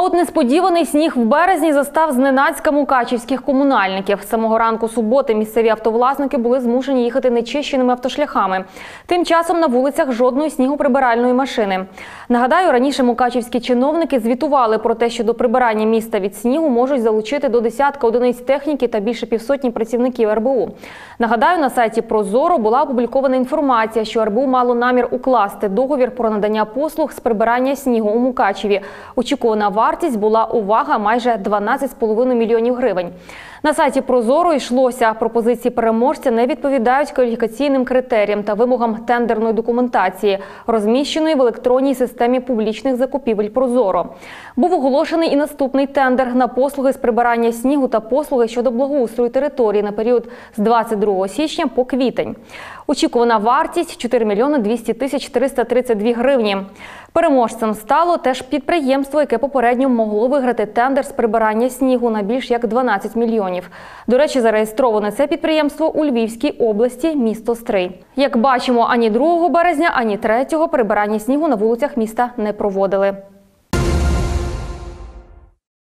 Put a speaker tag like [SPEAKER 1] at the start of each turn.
[SPEAKER 1] А от несподіваний сніг в березні застав зненацька мукачівських комунальників. Самого ранку суботи місцеві автовласники були змушені їхати нечищеними автошляхами. Тим часом на вулицях жодної снігоприбиральної машини. Нагадаю, раніше мукачівські чиновники звітували про те, що до прибирання міста від снігу можуть залучити до десятка одиниць техніки та більше півсотні працівників РБУ. Нагадаю, на сайті Прозоро була опублікована інформація, що РБУ мало намір укласти договір про надання послуг з прибирання снігу у Мукачеві. Очікувана вартість була увага майже 12,5 мільйонів гривень. На сайті Прозоро йшлося пропозиції переможця не відповідають кваліфікаційним критеріям та вимогам тендерної документації, розміщеної в електронній системі публічних закупівель Прозоро. Був оголошений і наступний тендер на послуги з прибирання снігу та послуги щодо благоустрою території на період з 22 січня по квітень. Очікувана вартість 4 мільйони 200 тисяч 332 гривні. Переможцем стало теж підприємство, яке попередньо могло виграти тендер з прибирання снігу на більш як 12 мільйонів. До речі, зареєстроване це підприємство у Львівській області, місто Стрий. Як бачимо, ані 2 березня, ані 3 прибирання снігу на вулицях міста не проводили.